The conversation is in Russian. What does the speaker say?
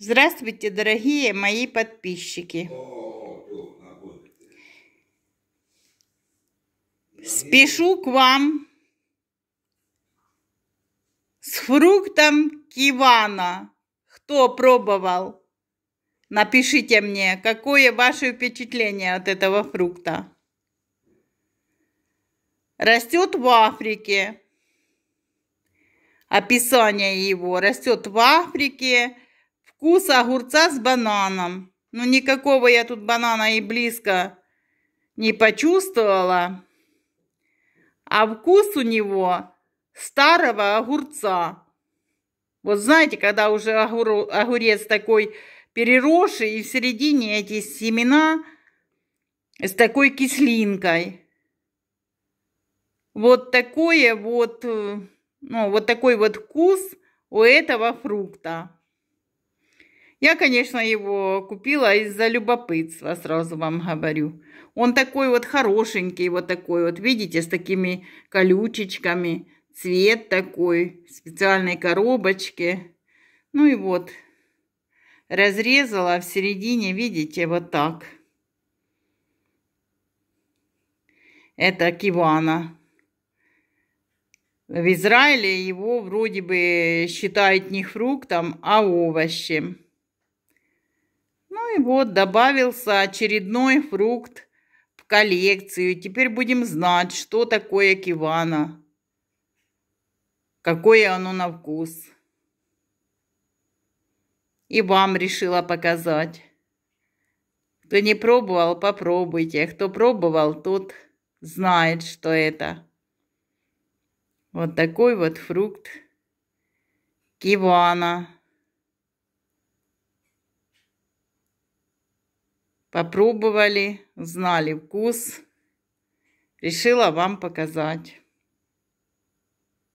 Здравствуйте, дорогие мои подписчики. Спешу к вам с фруктом кивана. Кто пробовал? Напишите мне, какое ваше впечатление от этого фрукта. Растет в Африке. Описание его. Растет в Африке Вкус огурца с бананом. Ну, никакого я тут банана и близко не почувствовала. А вкус у него старого огурца. Вот знаете, когда уже огур... огурец такой переросший, и в середине эти семена с такой кислинкой. Вот такое вот, э, ну, вот такой вот вкус у этого фрукта. Я, конечно, его купила из-за любопытства, сразу вам говорю. Он такой вот хорошенький, вот такой вот, видите, с такими колючечками. Цвет такой, специальной коробочке. Ну и вот, разрезала в середине, видите, вот так. Это кивана. В Израиле его вроде бы считают не фруктом, а овощем. И вот добавился очередной фрукт в коллекцию. Теперь будем знать, что такое кивана. Какое оно на вкус. И вам решила показать. Кто не пробовал, попробуйте. Кто пробовал, тот знает, что это. Вот такой вот фрукт кивана. Попробовали, знали вкус. Решила вам показать.